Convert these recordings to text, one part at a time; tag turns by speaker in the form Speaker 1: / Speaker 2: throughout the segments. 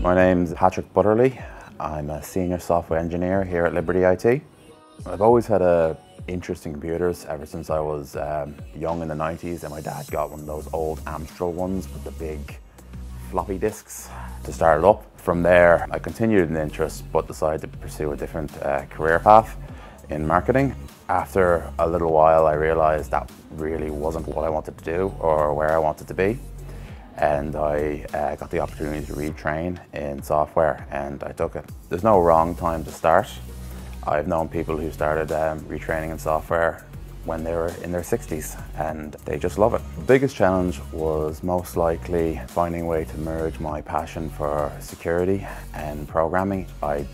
Speaker 1: My name's Patrick Butterly. I'm a senior software engineer here at Liberty IT. I've always had an interest in computers ever since I was um, young in the 90s and my dad got one of those old Amstrad ones with the big floppy disks to start it up. From there, I continued an interest but decided to pursue a different uh, career path in marketing. After a little while I realised that really wasn't what I wanted to do or where I wanted to be and I uh, got the opportunity to retrain in software and I took it. There's no wrong time to start. I've known people who started um, retraining in software when they were in their 60s and they just love it. The biggest challenge was most likely finding a way to merge my passion for security and programming. I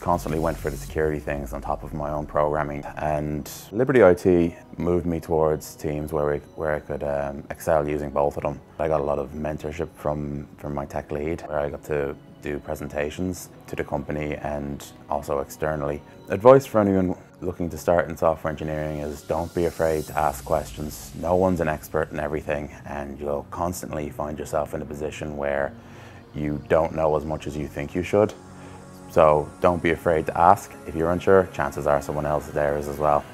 Speaker 1: constantly went for the security things on top of my own programming. And Liberty IT moved me towards teams where, we, where I could um, excel using both of them. I got a lot of mentorship from, from my tech lead, where I got to do presentations to the company and also externally. Advice for anyone looking to start in software engineering is don't be afraid to ask questions. No one's an expert in everything and you'll constantly find yourself in a position where you don't know as much as you think you should. So don't be afraid to ask. If you're unsure, chances are someone else there is as well.